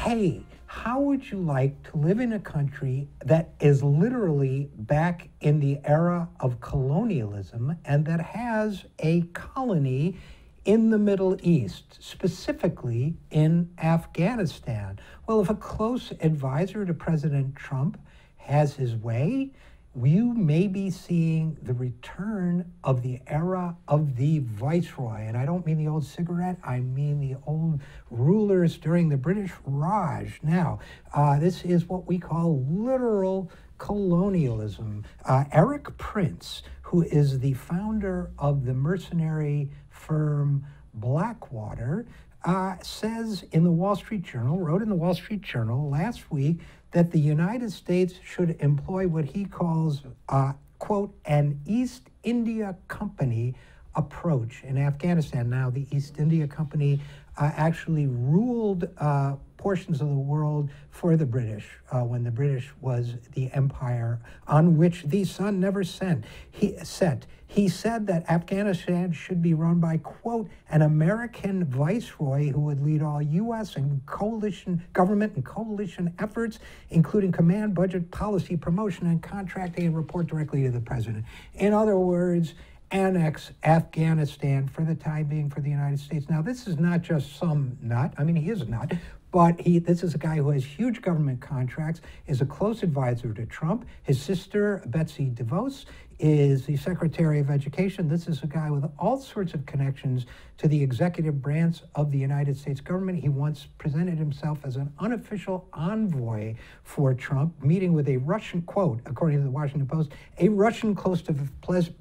hey, how would you like to live in a country that is literally back in the era of colonialism and that has a colony in the Middle East, specifically in Afghanistan? Well, if a close advisor to President Trump has his way, you may be seeing the return of the era of the viceroy. And I don't mean the old cigarette, I mean the old rulers during the British Raj. Now, uh, this is what we call literal colonialism. Uh, Erik Prince, who is the founder of the mercenary firm Blackwater, uh, says in the Wall Street Journal, wrote in the Wall Street Journal last week that the United States should employ what he calls, uh, quote, an East India Company approach in Afghanistan. Now, the East India Company uh, actually ruled uh, portions of the world for the British uh, when the British was the empire on which the sun never sent. He set. He said that Afghanistan should be run by, quote, an American viceroy who would lead all U.S. and coalition government and coalition efforts, including command, budget, policy, promotion, and contracting, and report directly to the president. In other words, annex Afghanistan for the time being for the United States. Now, this is not just some nut. I mean, he is a nut, but he, this is a guy who has huge government contracts, is a close advisor to Trump. His sister, Betsy DeVos, is the Secretary of Education. This is a guy with all sorts of connections to the executive branch of the United States government. He once presented himself as an unofficial envoy for Trump, meeting with a Russian, quote, according to the Washington Post, a Russian close to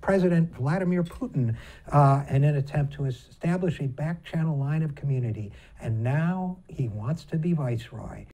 President Vladimir Putin uh, in an attempt to establish a back channel line of community. And now he wants to be viceroy.